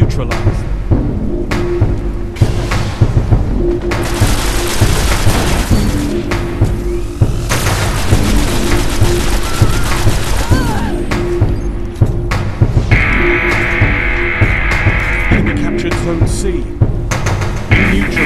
neutralized. Enemy captured Zone C. Neutralized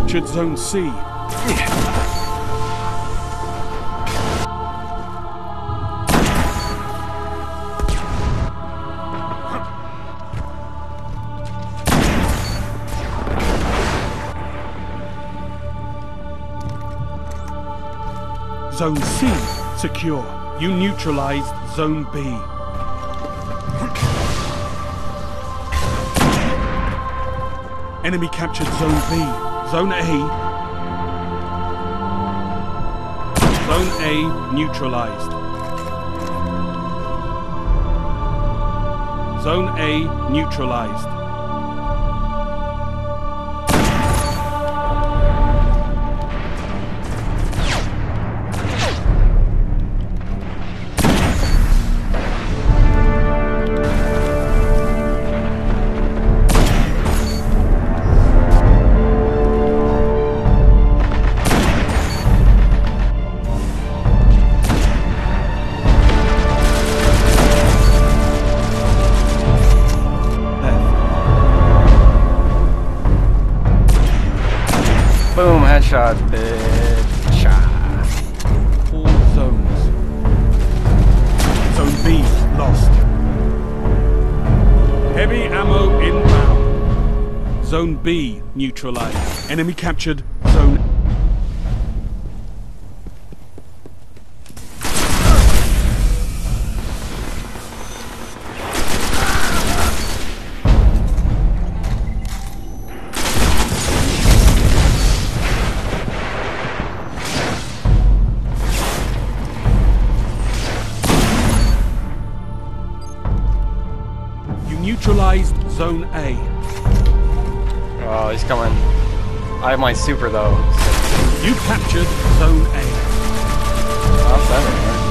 captured Zone C. Zone C secure. You neutralized Zone B. Enemy captured Zone B. Zone A. Zone A neutralized. Zone A neutralized. Headshot, bitch. All zones. Zone B lost. Heavy ammo inbound. Zone B neutralized. Enemy captured. Zone neutralized Zone A. Oh, he's coming. I have my super though. You captured Zone A. Oh.